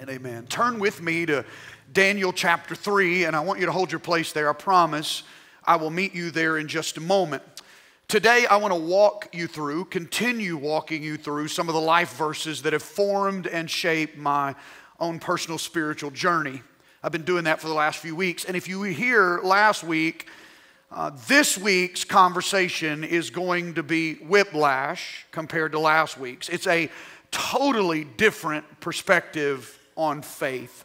and amen. Turn with me to Daniel chapter 3, and I want you to hold your place there. I promise I will meet you there in just a moment. Today, I want to walk you through, continue walking you through some of the life verses that have formed and shaped my own personal spiritual journey. I've been doing that for the last few weeks. And if you were here last week, uh, this week's conversation is going to be whiplash compared to last week's. It's a totally different perspective on faith.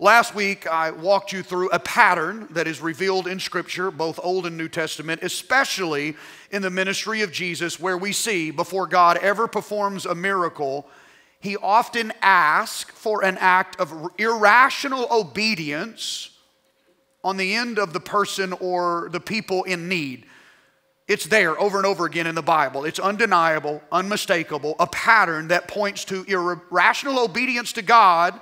Last week, I walked you through a pattern that is revealed in Scripture, both Old and New Testament, especially in the ministry of Jesus, where we see before God ever performs a miracle, he often asks for an act of irrational obedience on the end of the person or the people in need. It's there over and over again in the Bible. It's undeniable, unmistakable, a pattern that points to irrational obedience to God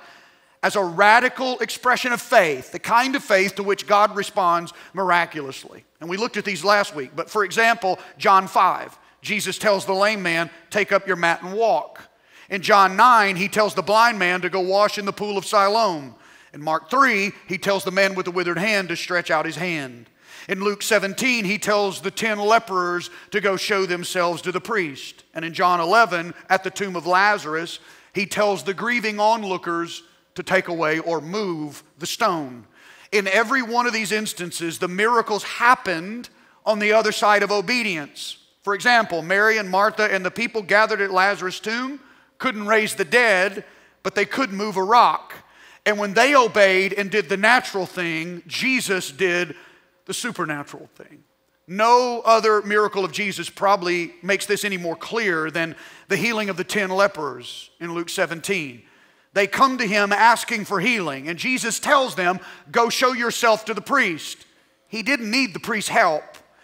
as a radical expression of faith, the kind of faith to which God responds miraculously. And we looked at these last week. But for example, John 5, Jesus tells the lame man, Take up your mat and walk. In John 9, he tells the blind man to go wash in the pool of Siloam. In Mark 3, he tells the man with the withered hand to stretch out his hand. In Luke 17, he tells the 10 lepers to go show themselves to the priest. And in John 11, at the tomb of Lazarus, he tells the grieving onlookers to take away or move the stone. In every one of these instances, the miracles happened on the other side of obedience. For example, Mary and Martha and the people gathered at Lazarus' tomb couldn't raise the dead, but they could move a rock. And when they obeyed and did the natural thing, Jesus did the supernatural thing. No other miracle of Jesus probably makes this any more clear than the healing of the 10 lepers in Luke 17. They come to him asking for healing, and Jesus tells them, Go show yourself to the priest. He didn't need the priest's help.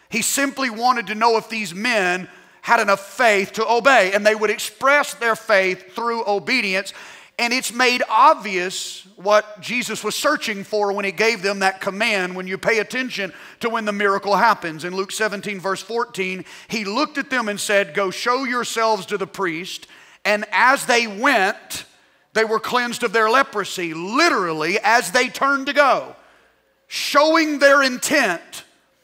He simply wanted to know if these men had enough faith to obey, and they would express their faith through obedience. And it's made obvious what Jesus was searching for when he gave them that command when you pay attention to when the miracle happens. In Luke 17, verse 14, he looked at them and said, Go show yourselves to the priest. And as they went, they were cleansed of their leprosy, literally, as they turned to go, showing their intent,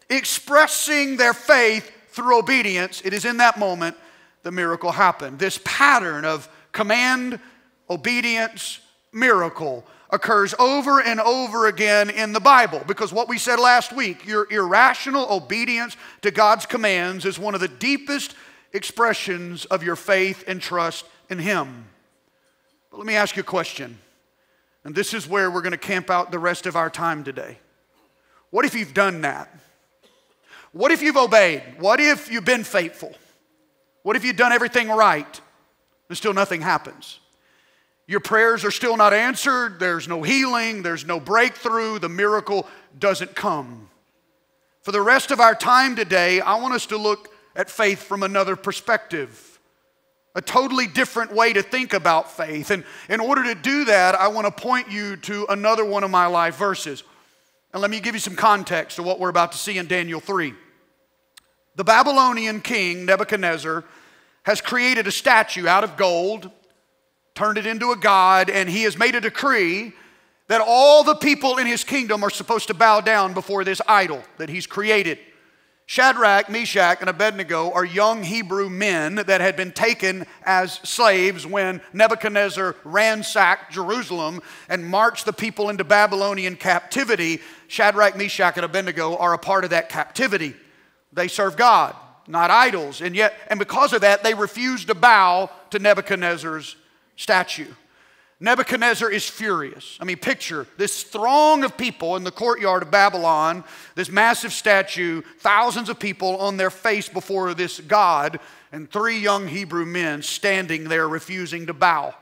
expressing their faith through obedience. It is in that moment the miracle happened. This pattern of command, obedience, miracle occurs over and over again in the Bible because what we said last week, your irrational obedience to God's commands is one of the deepest expressions of your faith and trust in Him. But let me ask you a question. And this is where we're going to camp out the rest of our time today. What if you've done that? What if you've obeyed? What if you've been faithful? What if you've done everything right and still nothing happens? Your prayers are still not answered, there's no healing, there's no breakthrough, the miracle doesn't come. For the rest of our time today, I want us to look at faith from another perspective a totally different way to think about faith. And in order to do that, I want to point you to another one of my life verses. And let me give you some context to what we're about to see in Daniel 3. The Babylonian king, Nebuchadnezzar, has created a statue out of gold, turned it into a god, and he has made a decree that all the people in his kingdom are supposed to bow down before this idol that he's created. Shadrach, Meshach, and Abednego are young Hebrew men that had been taken as slaves when Nebuchadnezzar ransacked Jerusalem and marched the people into Babylonian captivity. Shadrach, Meshach, and Abednego are a part of that captivity. They serve God, not idols. And yet, and because of that, they refused to bow to Nebuchadnezzar's statue. Nebuchadnezzar is furious. I mean, picture this throng of people in the courtyard of Babylon, this massive statue, thousands of people on their face before this God, and three young Hebrew men standing there refusing to bow.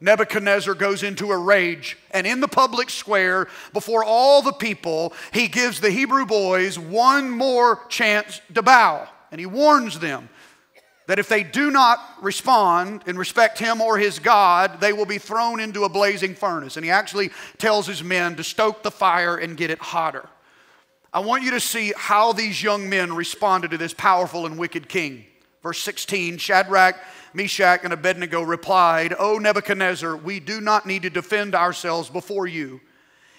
Nebuchadnezzar goes into a rage, and in the public square, before all the people, he gives the Hebrew boys one more chance to bow. And he warns them that if they do not respond and respect him or his God, they will be thrown into a blazing furnace. And he actually tells his men to stoke the fire and get it hotter. I want you to see how these young men responded to this powerful and wicked king. Verse 16 Shadrach, Meshach, and Abednego replied, O Nebuchadnezzar, we do not need to defend ourselves before you.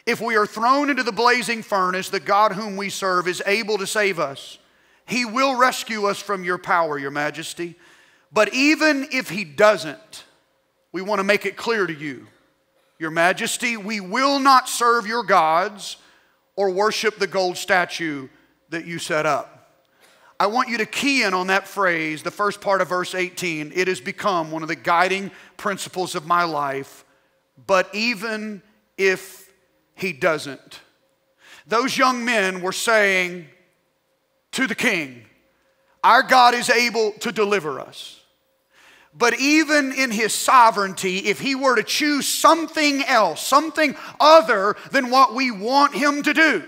If we are thrown into the blazing furnace, the God whom we serve is able to save us. He will rescue us from your power, your majesty. But even if he doesn't, we want to make it clear to you, your majesty, we will not serve your gods or worship the gold statue that you set up. I want you to key in on that phrase, the first part of verse 18. It has become one of the guiding principles of my life. But even if he doesn't, those young men were saying to the king, Our God is able to deliver us. But even in his sovereignty, if he were to choose something else, something other than what we want him to do,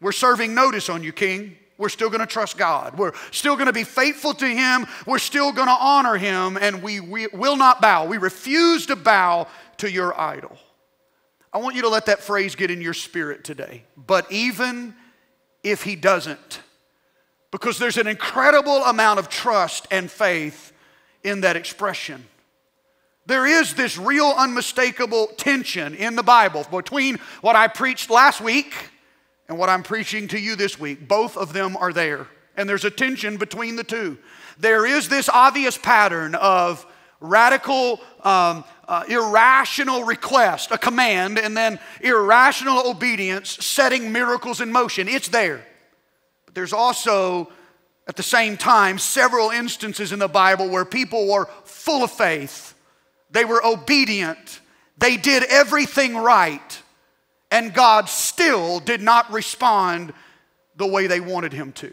we're serving notice on you, King. We're still going to trust God. We're still going to be faithful to Him. We're still going to honor Him, and we, we will not bow. We refuse to bow to your idol. I want you to let that phrase get in your spirit today. But even if He doesn't, because there's an incredible amount of trust and faith in that expression. There is this real unmistakable tension in the Bible between what I preached last week and what I'm preaching to you this week. Both of them are there. And there's a tension between the two. There is this obvious pattern of radical, um, uh, irrational request, a command, and then irrational obedience setting miracles in motion. It's there. But there's also, at the same time, several instances in the Bible where people were full of faith, they were obedient, they did everything right and God still did not respond the way they wanted him to.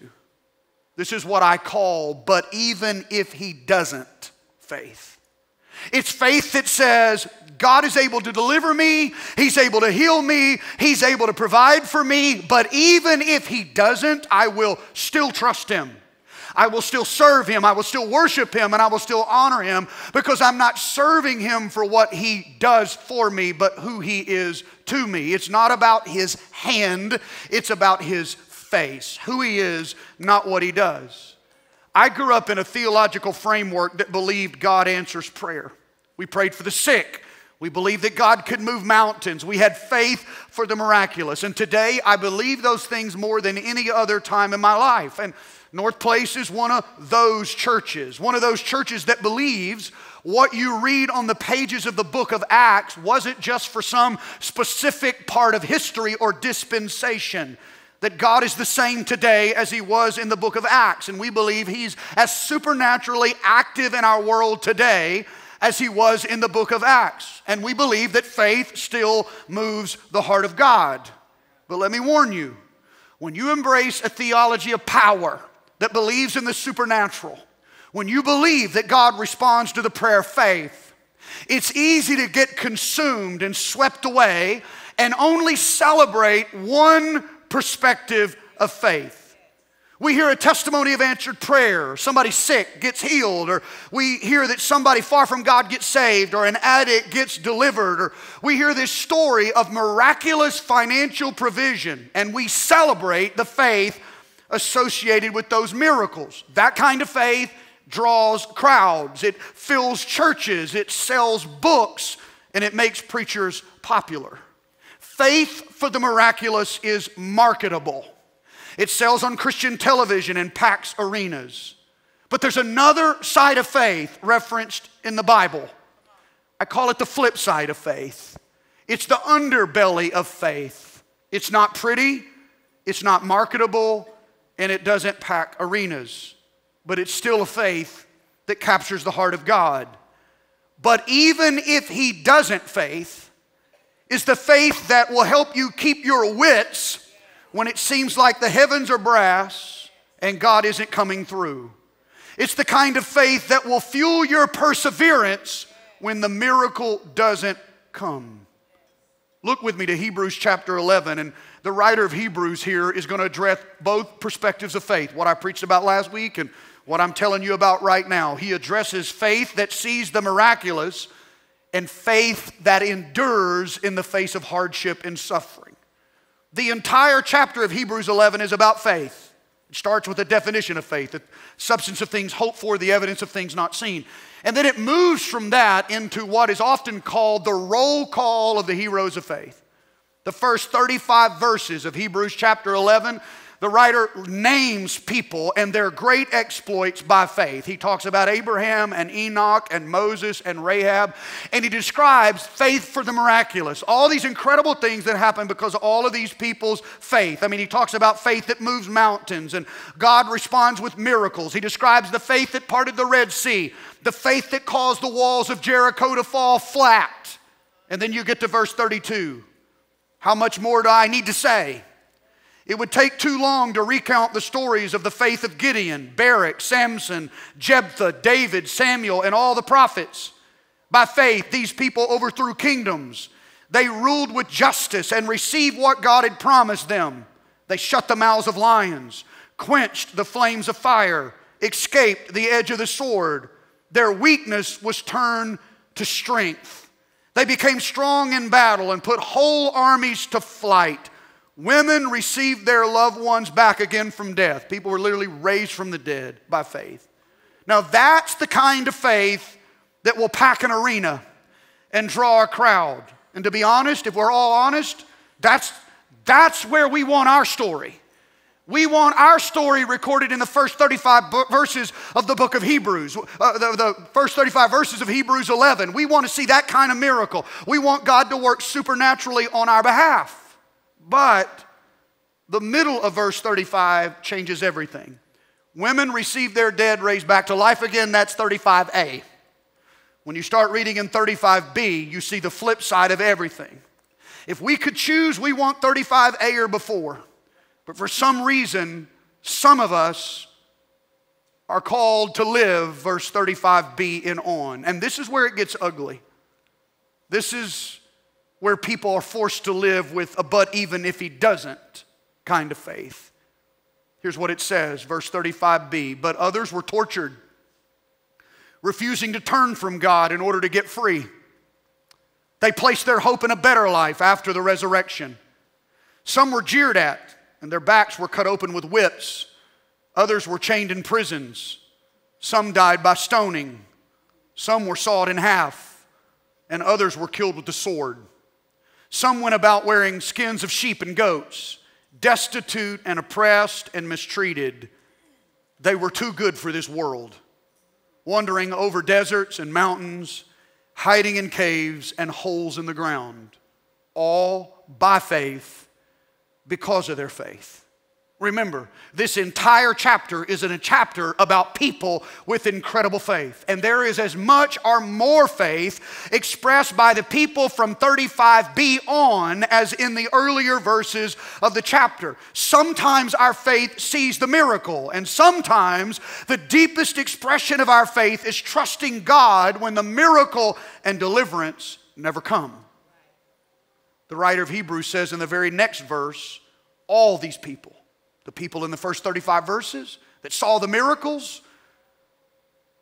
This is what I call, but even if he doesn't, faith. It's faith that says, God is able to deliver me, He's able to heal me, He's able to provide for me, but even if He doesn't, I will still trust Him. I will still serve him, I will still worship him, and I will still honor him because I'm not serving him for what he does for me, but who he is to me. It's not about his hand, it's about his face, who he is, not what he does. I grew up in a theological framework that believed God answers prayer. We prayed for the sick. We believed that God could move mountains. We had faith for the miraculous. And today, I believe those things more than any other time in my life. And Northplace is one of those churches, one of those churches that believes what you read on the pages of the book of Acts wasn't just for some specific part of history or dispensation. That God is the same today as He was in the book of Acts. And we believe He's as supernaturally active in our world today as He was in the book of Acts. And we believe that faith still moves the heart of God. But let me warn you when you embrace a theology of power, that believes in the supernatural, when you believe that God responds to the prayer of faith, it's easy to get consumed and swept away and only celebrate one perspective of faith. We hear a testimony of answered prayer, somebody sick gets healed, or we hear that somebody far from God gets saved, or an addict gets delivered, or we hear this story of miraculous financial provision, and we celebrate the faith associated with those miracles. That kind of faith draws crowds, it fills churches, it sells books, and it makes preachers popular. Faith for the miraculous is marketable. It sells on Christian television and packs arenas. But there's another side of faith referenced in the Bible. I call it the flip side of faith. It's the underbelly of faith. It's not pretty, it's not marketable, and it doesn't pack arenas, but it's still a faith that captures the heart of God. But even if he doesn't faith, is the faith that will help you keep your wits when it seems like the heavens are brass and God isn't coming through. It's the kind of faith that will fuel your perseverance when the miracle doesn't come. Look with me to Hebrews chapter 11 and the writer of Hebrews here is going to address both perspectives of faith, what I preached about last week and what I'm telling you about right now. He addresses faith that sees the miraculous and faith that endures in the face of hardship and suffering. The entire chapter of Hebrews 11 is about faith. It starts with a definition of faith the substance of things hoped for, the evidence of things not seen. And then it moves from that into what is often called the roll call of the heroes of faith. The first 35 verses of Hebrews chapter 11 the writer names people and their great exploits by faith. He talks about Abraham and Enoch and Moses and Rahab, and he describes faith for the miraculous. All these incredible things that happen because of all of these people's faith. I mean, he talks about faith that moves mountains, and God responds with miracles. He describes the faith that parted the Red Sea, the faith that caused the walls of Jericho to fall flat. And then you get to verse 32. How much more do I need to say? It would take too long to recount the stories of the faith of Gideon, Barak, Samson, Jephthah, David, Samuel, and all the prophets. By faith, these people overthrew kingdoms. They ruled with justice and received what God had promised them. They shut the mouths of lions, quenched the flames of fire, escaped the edge of the sword. Their weakness was turned to strength. They became strong in battle and put whole armies to flight. Women received their loved ones back again from death. People were literally raised from the dead by faith. Now, that's the kind of faith that will pack an arena and draw a crowd. And to be honest, if we're all honest, that's, that's where we want our story. We want our story recorded in the first 35 verses of the book of Hebrews, uh, the, the first 35 verses of Hebrews 11. We want to see that kind of miracle. We want God to work supernaturally on our behalf. But the middle of verse 35 changes everything. Women receive their dead raised back to life again, that's 35a. When you start reading in 35b, you see the flip side of everything. If we could choose, we want 35a or before. But for some reason, some of us are called to live verse 35b and on. And this is where it gets ugly. This is where people are forced to live with a but even if he doesn't kind of faith. Here's what it says, verse 35b. But others were tortured, refusing to turn from God in order to get free. They placed their hope in a better life after the resurrection. Some were jeered at, and their backs were cut open with whips. Others were chained in prisons. Some died by stoning. Some were sawed in half, and others were killed with the sword. Some went about wearing skins of sheep and goats, destitute and oppressed and mistreated. They were too good for this world, wandering over deserts and mountains, hiding in caves and holes in the ground, all by faith because of their faith. Remember, this entire chapter is in a chapter about people with incredible faith. And there is as much or more faith expressed by the people from 35b on as in the earlier verses of the chapter. Sometimes our faith sees the miracle, and sometimes the deepest expression of our faith is trusting God when the miracle and deliverance never come. The writer of Hebrews says in the very next verse, all these people the people in the first 35 verses that saw the miracles,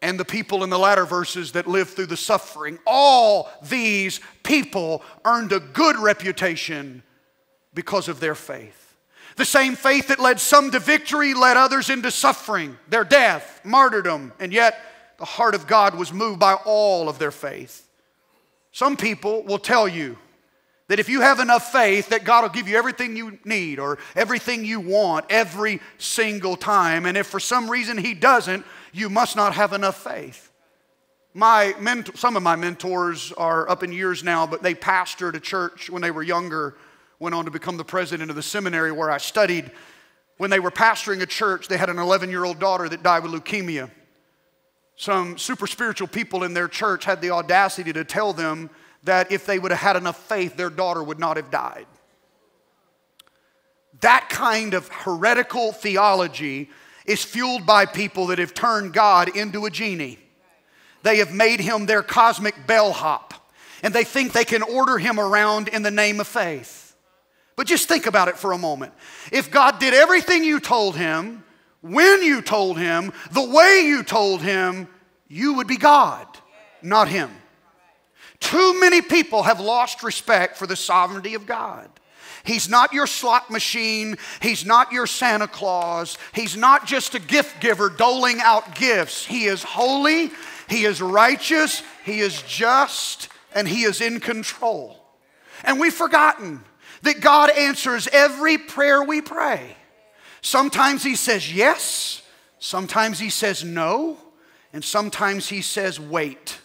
and the people in the latter verses that lived through the suffering. All these people earned a good reputation because of their faith. The same faith that led some to victory led others into suffering, their death, martyrdom, and yet the heart of God was moved by all of their faith. Some people will tell you that if you have enough faith, that God will give you everything you need or everything you want every single time. And if for some reason He doesn't, you must not have enough faith. My mentor, some of my mentors are up in years now, but they pastored a church when they were younger, went on to become the president of the seminary where I studied. When they were pastoring a church, they had an 11 year old daughter that died with leukemia. Some super spiritual people in their church had the audacity to tell them that if they would have had enough faith, their daughter would not have died. That kind of heretical theology is fueled by people that have turned God into a genie. They have made him their cosmic bellhop, and they think they can order him around in the name of faith. But just think about it for a moment. If God did everything you told him, when you told him, the way you told him, you would be God, not him. Too many people have lost respect for the sovereignty of God. He's not your slot machine. He's not your Santa Claus. He's not just a gift giver doling out gifts. He is holy, He is righteous, He is just, and He is in control. And we've forgotten that God answers every prayer we pray. Sometimes He says yes, sometimes He says no, and sometimes He says wait.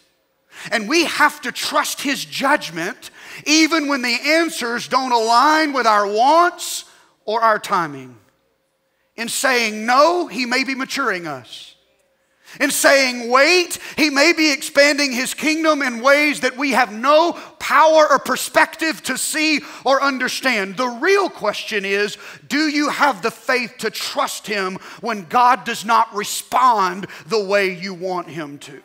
And we have to trust His judgment even when the answers don't align with our wants or our timing. In saying no, He may be maturing us. In saying wait, He may be expanding His kingdom in ways that we have no power or perspective to see or understand. The real question is do you have the faith to trust Him when God does not respond the way you want Him to?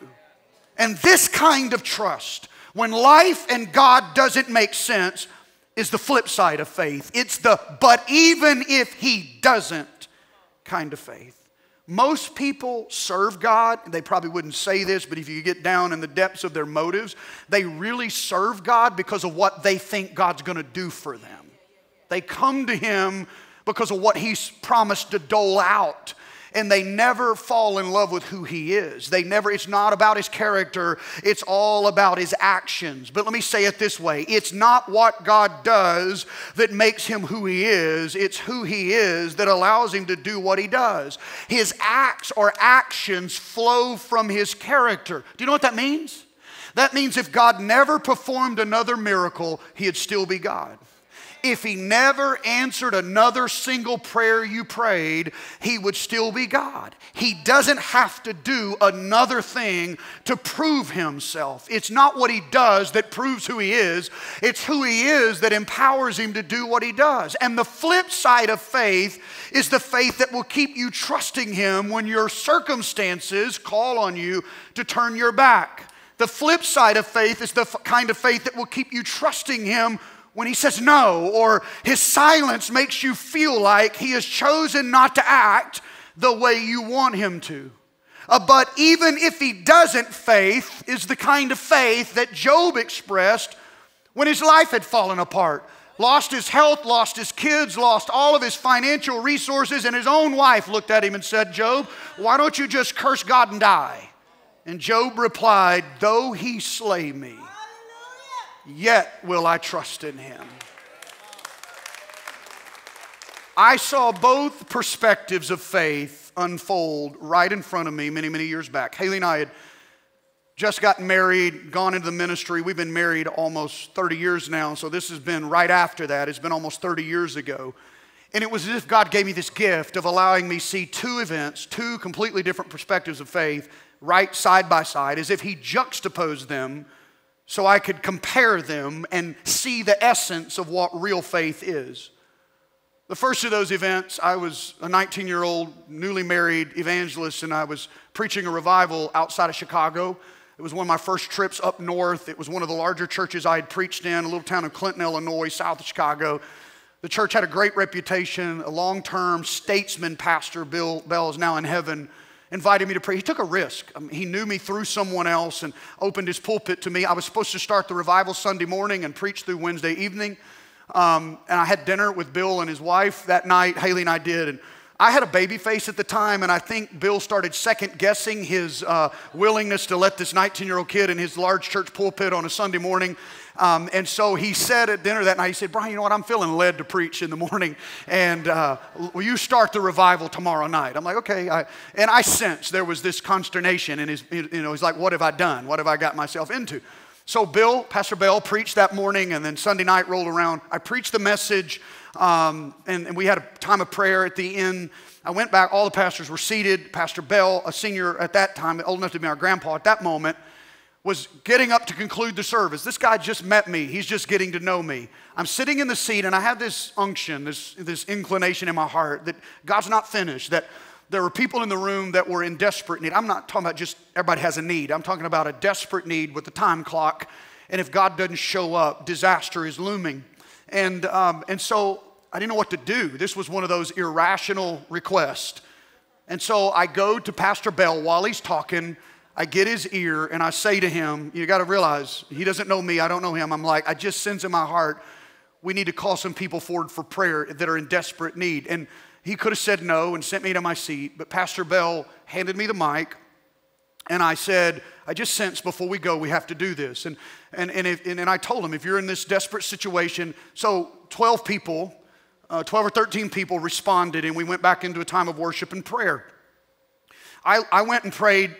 And this kind of trust, when life and God doesn't make sense, is the flip side of faith. It's the but even if He doesn't kind of faith. Most people serve God. They probably wouldn't say this, but if you get down in the depths of their motives, they really serve God because of what they think God's going to do for them. They come to Him because of what He's promised to dole out and they never fall in love with who he is. They never, it's not about his character, it's all about his actions. But let me say it this way it's not what God does that makes him who he is, it's who he is that allows him to do what he does. His acts or actions flow from his character. Do you know what that means? That means if God never performed another miracle, he'd still be God if he never answered another single prayer you prayed, he would still be God. He doesn't have to do another thing to prove himself. It's not what he does that proves who he is, it's who he is that empowers him to do what he does. And the flip side of faith is the faith that will keep you trusting him when your circumstances call on you to turn your back. The flip side of faith is the kind of faith that will keep you trusting him when he says no, or his silence makes you feel like he has chosen not to act the way you want him to. Uh, but even if he doesn't, faith is the kind of faith that Job expressed when his life had fallen apart. Lost his health, lost his kids, lost all of his financial resources, and his own wife looked at him and said, Job, why don't you just curse God and die? And Job replied, Though he slay me, yet will I trust in him. I saw both perspectives of faith unfold right in front of me many, many years back. Haley and I had just gotten married, gone into the ministry. We've been married almost 30 years now, so this has been right after that. It's been almost 30 years ago. And it was as if God gave me this gift of allowing me see two events, two completely different perspectives of faith, right side by side, as if He juxtaposed them so I could compare them and see the essence of what real faith is. The first of those events, I was a 19 year old, newly married evangelist, and I was preaching a revival outside of Chicago. It was one of my first trips up north. It was one of the larger churches I had preached in, a little town of Clinton, Illinois, south of Chicago. The church had a great reputation. A long term statesman pastor, Bill Bell, is now in heaven invited me to pray. He took a risk. I mean, he knew me through someone else and opened his pulpit to me. I was supposed to start the revival Sunday morning and preach through Wednesday evening. Um, and I had dinner with Bill and his wife that night. Haley and I did. And I had a baby face at the time, and I think Bill started second guessing his uh, willingness to let this 19 year old kid in his large church pulpit on a Sunday morning. Um, and so he said at dinner that night, he said, Bryan, you know what? I'm feeling led to preach in the morning, and uh, will you start the revival tomorrow night? I'm like, okay. I, and I sensed there was this consternation, and his, you know, he's like, what have I done? What have I got myself into? So Bill, Pastor Bell, preached that morning, and then Sunday night rolled around. I preached the message. Um, and, and we had a time of prayer at the end. I went back, all the pastors were seated. Pastor Bell, a senior at that time, old enough to be our grandpa at that moment, was getting up to conclude the service. This guy just met me. He's just getting to know me. I'm sitting in the seat and I have this unction, this, this inclination in my heart that God's not finished, that there were people in the room that were in desperate need. I'm not talking about just everybody has a need. I'm talking about a desperate need with the time clock. And if God doesn't show up, disaster is looming. And, um, and so I didn't know what to do. This was one of those irrational requests. And so I go to Pastor Bell while he's talking. I get his ear and I say to him, You got to realize, he doesn't know me, I don't know him. I'm like, I just sense in my heart, we need to call some people forward for prayer that are in desperate need. And he could have said no and sent me to my seat, but Pastor Bell handed me the mic. And I said, I just sense before we go, we have to do this. And, and, and, if, and, and I told him, if you're in this desperate situation, so 12 people, uh, 12 or 13 people responded, and we went back into a time of worship and prayer. I, I went and prayed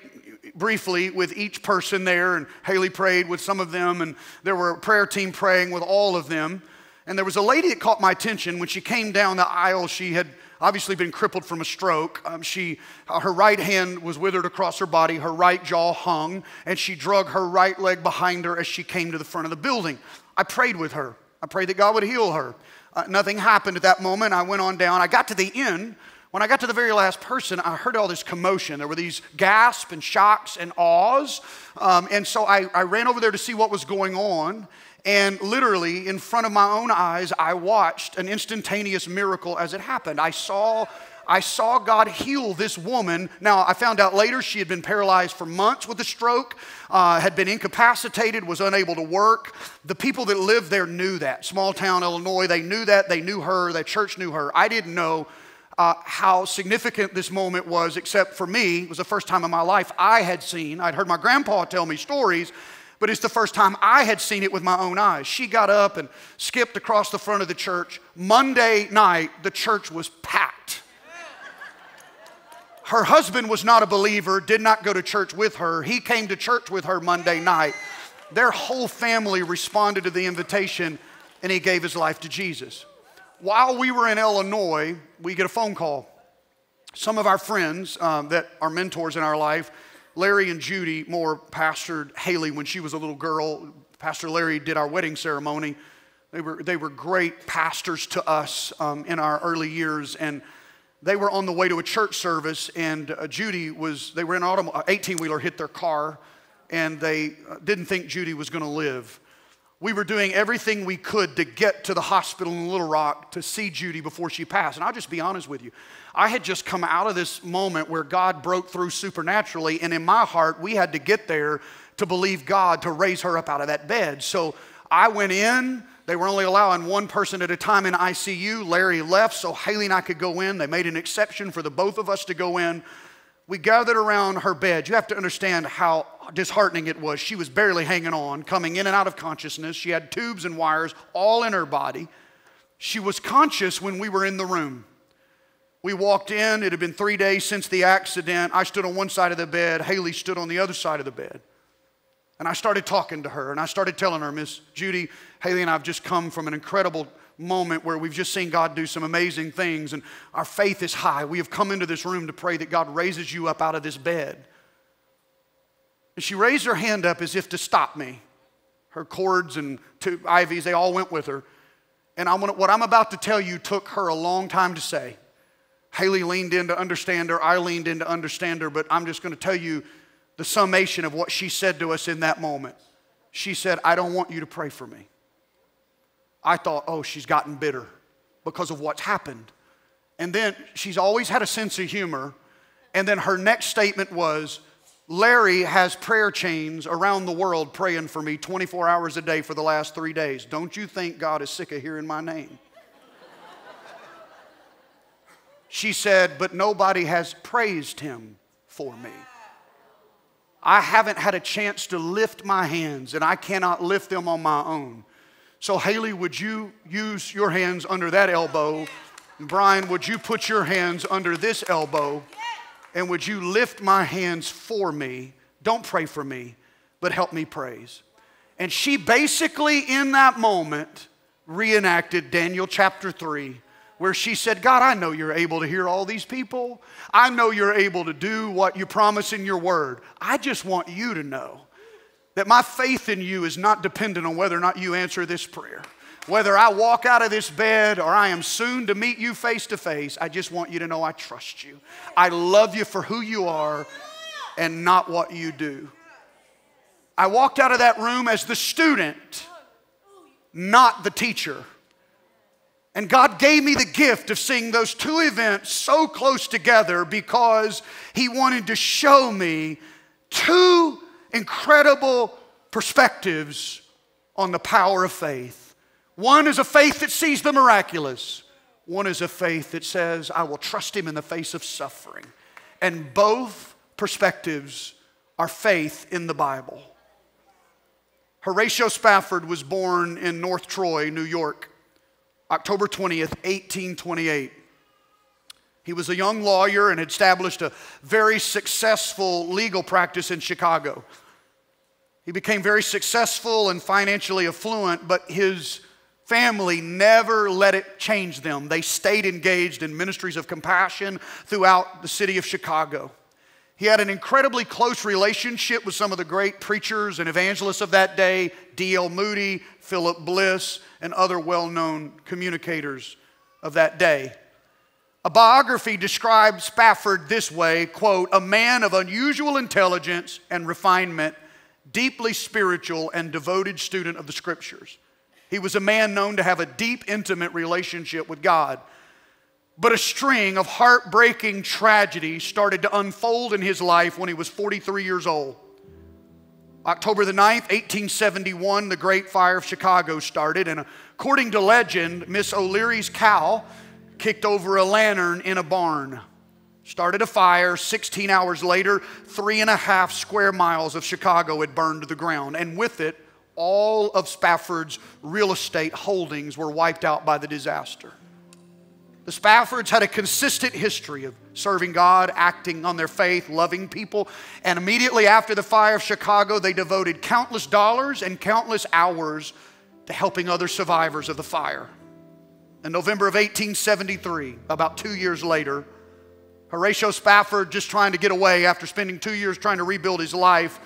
briefly with each person there, and Haley prayed with some of them, and there were a prayer team praying with all of them. And there was a lady that caught my attention when she came down the aisle. She had obviously been crippled from a stroke. Um, she, uh, her right hand was withered across her body, her right jaw hung, and she drug her right leg behind her as she came to the front of the building. I prayed with her. I prayed that God would heal her. Uh, nothing happened at that moment. I went on down. I got to the end. When I got to the very last person, I heard all this commotion. There were these gasps and shocks and awes. Um, and so I, I ran over there to see what was going on. And literally, in front of my own eyes, I watched an instantaneous miracle as it happened. I saw, I saw God heal this woman. Now, I found out later she had been paralyzed for months with a stroke, uh, had been incapacitated, was unable to work. The people that lived there knew that. Small town Illinois, they knew that. They knew her. The church knew her. I didn't know. Uh, how significant this moment was, except for me. It was the first time in my life I had seen. I'd heard my grandpa tell me stories, but it's the first time I had seen it with my own eyes. She got up and skipped across the front of the church. Monday night, the church was packed. Her husband was not a believer, did not go to church with her. He came to church with her Monday night. Their whole family responded to the invitation, and he gave his life to Jesus. While we were in Illinois, we get a phone call. Some of our friends um, that are mentors in our life Larry and Judy Moore pastored Haley when she was a little girl. Pastor Larry did our wedding ceremony. They were, they were great pastors to us um, in our early years. And they were on the way to a church service, and uh, Judy was, they were in an 18 wheeler hit their car, and they uh, didn't think Judy was going to live. We were doing everything we could to get to the hospital in Little Rock to see Judy before she passed. And I'll just be honest with you. I had just come out of this moment where God broke through supernaturally, and in my heart, we had to get there to believe God to raise her up out of that bed. So I went in. They were only allowing one person at a time in ICU. Larry left, so Haley and I could go in. They made an exception for the both of us to go in. We gathered around her bed. You have to understand how disheartening it was. She was barely hanging on, coming in and out of consciousness. She had tubes and wires all in her body. She was conscious when we were in the room. We walked in, it had been three days since the accident. I stood on one side of the bed, Haley stood on the other side of the bed. And I started talking to her and I started telling her, Miss Judy, Haley and I have just come from an incredible moment where we've just seen God do some amazing things and our faith is high. We have come into this room to pray that God raises you up out of this bed. And she raised her hand up as if to stop me. Her cords and two IVs, they all went with her. And I want, what I'm about to tell you took her a long time to say. Haley leaned in to understand her, I leaned in to understand her, but I'm just going to tell you the summation of what she said to us in that moment. She said, I don't want you to pray for me. I thought, oh, she's gotten bitter because of what's happened. And then she's always had a sense of humor. And then her next statement was, Larry has prayer chains around the world praying for me 24 hours a day for the last three days. Don't you think God is sick of hearing my name? She said, But nobody has praised him for me. I haven't had a chance to lift my hands, and I cannot lift them on my own. So, Haley, would you use your hands under that elbow? And Bryan, would you put your hands under this elbow? And would you lift my hands for me? Don't pray for me, but help me praise. And she basically, in that moment, reenacted Daniel chapter 3 where she said, God, I know you're able to hear all these people. I know you're able to do what you promise in your word. I just want you to know that my faith in you is not dependent on whether or not you answer this prayer. Whether I walk out of this bed or I am soon to meet you face to face, I just want you to know I trust you. I love you for who you are and not what you do. I walked out of that room as the student, not the teacher. And God gave me the gift of seeing those two events so close together because He wanted to show me two incredible perspectives on the power of faith. One is a faith that sees the miraculous, one is a faith that says, I will trust him in the face of suffering. And both perspectives are faith in the Bible. Horatio Spafford was born in North Troy, New York, October 20th, 1828. He was a young lawyer and had established a very successful legal practice in Chicago. He became very successful and financially affluent, but his family never let it change them. They stayed engaged in ministries of compassion throughout the city of Chicago. He had an incredibly close relationship with some of the great preachers and evangelists of that day D.L. Moody, Philip Bliss, and other well known communicators of that day. A biography describes Spafford this way quote, a man of unusual intelligence and refinement, deeply spiritual and devoted student of the scriptures. He was a man known to have a deep, intimate relationship with God. But a string of heartbreaking tragedies started to unfold in his life when he was 43 years old. October the 9th, 1871, the Great Fire of Chicago started, and according to legend, Miss O'Leary's cow kicked over a lantern in a barn. Started a fire. 16 hours later, three and a half square miles of Chicago had burned to the ground. And with it, all of Spafford's real estate holdings were wiped out by the disaster. The Spaffords had a consistent history of serving God, acting on their faith, loving people, and immediately after the fire of Chicago, they devoted countless dollars and countless hours to helping other survivors of the fire. In November of 1873, about two years later, Horatio Spafford, just trying to get away after spending two years trying to rebuild his life,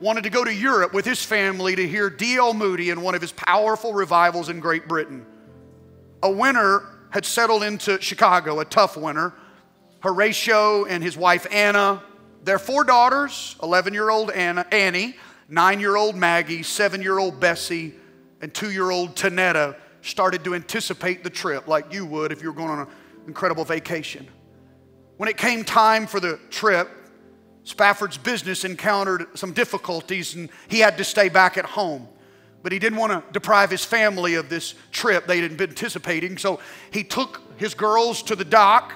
wanted to go to Europe with his family to hear D.L. Moody in one of his powerful revivals in Great Britain. A winter had settled into Chicago, a tough winter. Horatio and his wife Anna, their four daughters 11 year old Anna, Annie, nine year old Maggie, seven year old Bessie, and two year old Tanetta started to anticipate the trip like you would if you were going on an incredible vacation. When it came time for the trip, Spafford's business encountered some difficulties and he had to stay back at home. But he didn't want to deprive his family of this trip they had been anticipating, so he took his girls to the dock,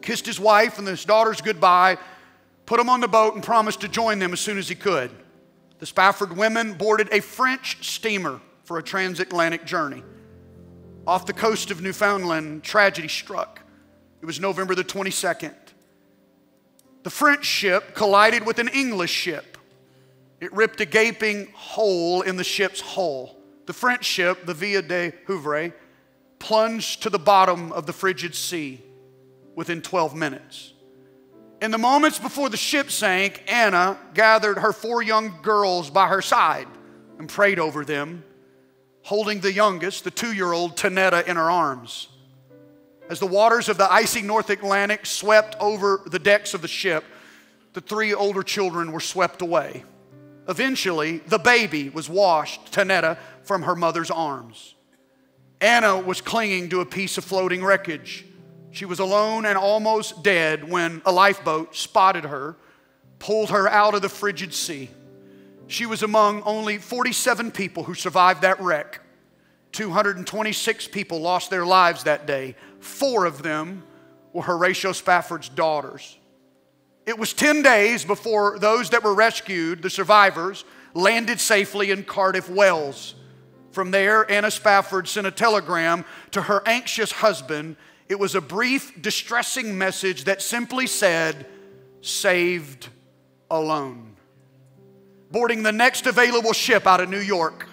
kissed his wife and his daughters goodbye, put them on the boat, and promised to join them as soon as he could. The Spafford women boarded a French steamer for a transatlantic journey. Off the coast of Newfoundland, tragedy struck. It was November the 22nd. The French ship collided with an English ship. It ripped a gaping hole in the ship's hull. The French ship, the Ville de Havre, plunged to the bottom of the frigid sea within 12 minutes. In the moments before the ship sank, Anna gathered her four young girls by her side and prayed over them holding the youngest, the two year old Tanetta, in her arms. As the waters of the icy North Atlantic swept over the decks of the ship, the three older children were swept away. Eventually, the baby was washed, Tanetta, from her mother's arms. Anna was clinging to a piece of floating wreckage. She was alone and almost dead when a lifeboat spotted her, pulled her out of the frigid sea. She was among only 47 people who survived that wreck. 226 people lost their lives that day. Four of them were Horatio Spafford's daughters. It was 10 days before those that were rescued, the survivors, landed safely in Cardiff, Wales. From there, Anna Spafford sent a telegram to her anxious husband. It was a brief, distressing message that simply said, Saved alone boarding the next available ship out of New York,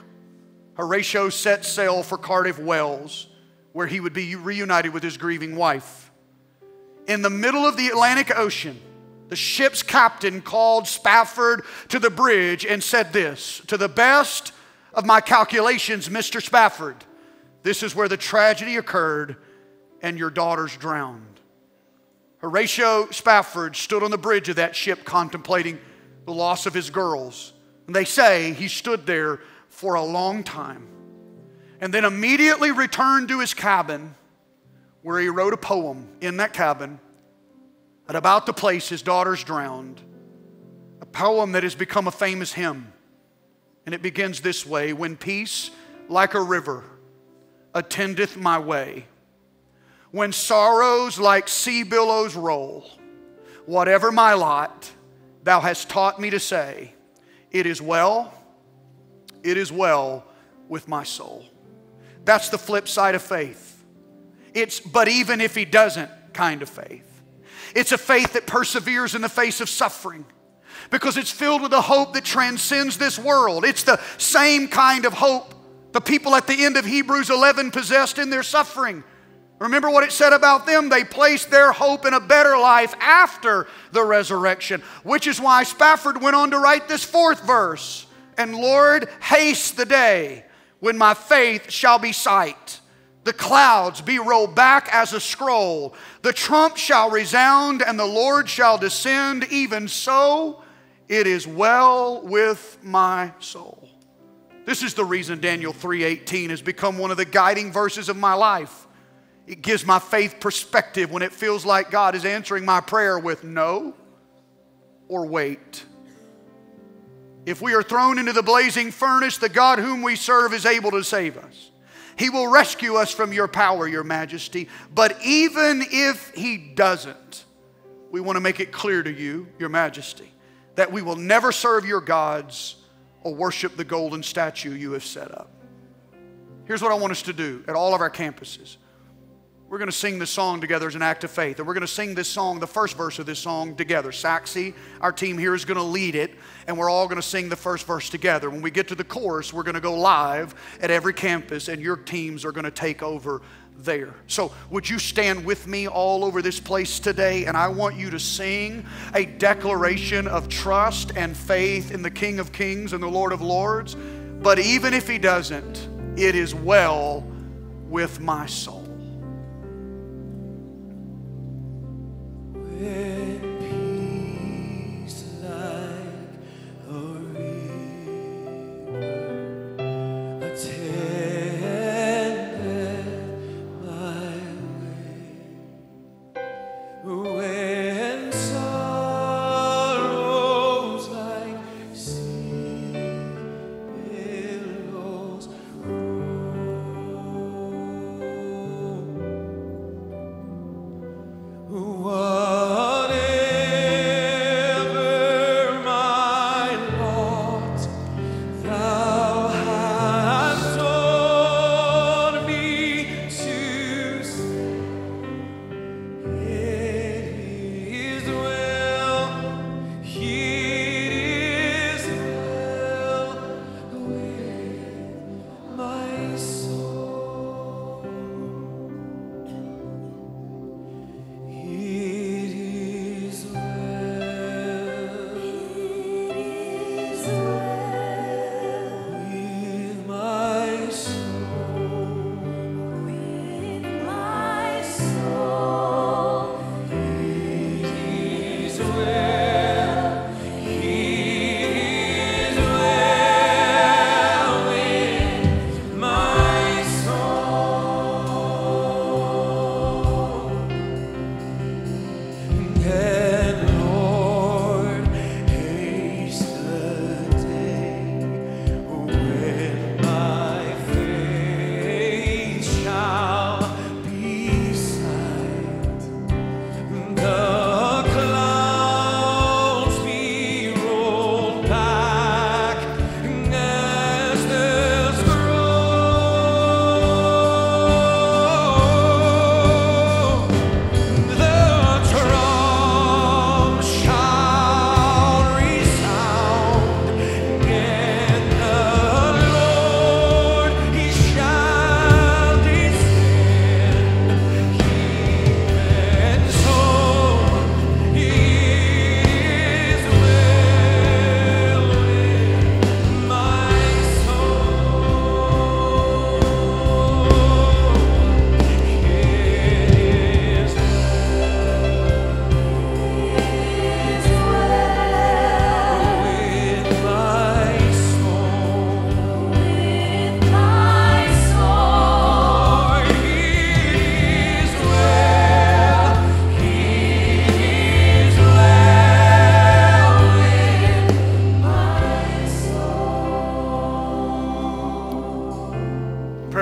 Horatio set sail for Cardiff, Wales, where he would be reunited with his grieving wife. In the middle of the Atlantic Ocean, the ship's captain called Spafford to the bridge and said this To the best of my calculations, Mr. Spafford, this is where the tragedy occurred and your daughters drowned. Horatio Spafford stood on the bridge of that ship contemplating the loss of his girls. And they say he stood there for a long time and then immediately returned to his cabin where he wrote a poem in that cabin at about the place his daughters drowned. A poem that has become a famous hymn. And it begins this way When peace, like a river, attendeth my way. When sorrows like sea billows roll, whatever my lot, thou hast taught me to say, It is well, it is well with my soul. That's the flip side of faith. It's, but even if he doesn't, kind of faith. It's a faith that perseveres in the face of suffering because it's filled with a hope that transcends this world. It's the same kind of hope the people at the end of Hebrews 11 possessed in their suffering. Remember what it said about them? They placed their hope in a better life after the resurrection, which is why Spafford went on to write this fourth verse. And Lord, haste the day when my faith shall be sight. The clouds be rolled back as a scroll. The trump shall resound and the Lord shall descend. Even so, it is well with my soul. This is the reason Daniel 3:18 has become one of the guiding verses of my life. It gives my faith perspective when it feels like God is answering my prayer with no or wait. If we are thrown into the blazing furnace, the God whom we serve is able to save us. He will rescue us from your power, your majesty. But even if he doesn't, we want to make it clear to you, your majesty, that we will never serve your gods or worship the golden statue you have set up. Here's what I want us to do at all of our campuses. We're going to sing this song together as an act of faith. And we're going to sing this song, the first verse of this song, together. Saxy, our team here, is going to lead it, and we're all going to sing the first verse together. When we get to the chorus, we're going to go live at every campus, and your teams are going to take over there. So, would you stand with me all over this place today? And I want you to sing a declaration of trust and faith in the King of Kings and the Lord of Lords. But even if He doesn't, it is well with my soul. head.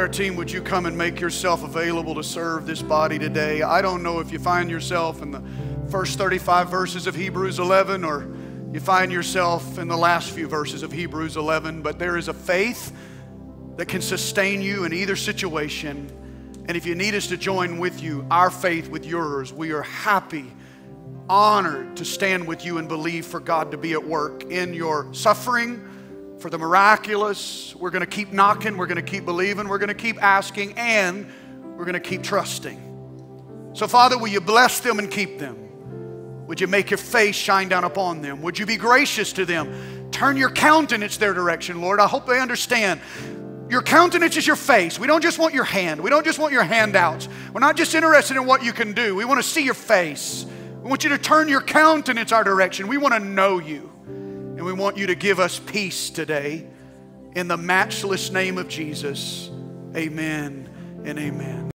Team, would you come and make yourself available to serve this body today? I don't know if you find yourself in the first 35 verses of Hebrews 11 or you find yourself in the last few verses of Hebrews 11, but there is a faith that can sustain you in either situation. And if you need us to join with you, our faith with yours, we are happy, honored to stand with you and believe for God to be at work in your suffering for the miraculous. We're going to keep knocking, we're going to keep believing, we're going to keep asking, and we're going to keep trusting. So, Father, will you bless them and keep them? Would you make your face shine down upon them? Would you be gracious to them? Turn your countenance their direction, Lord. I hope they understand. Your countenance is your face. We don't just want your hand. We don't just want your handouts. We're not just interested in what you can do. We want to see your face. We want you to turn your countenance our direction. We want to know you. And we want you to give us peace today. In the matchless name of Jesus, amen and amen.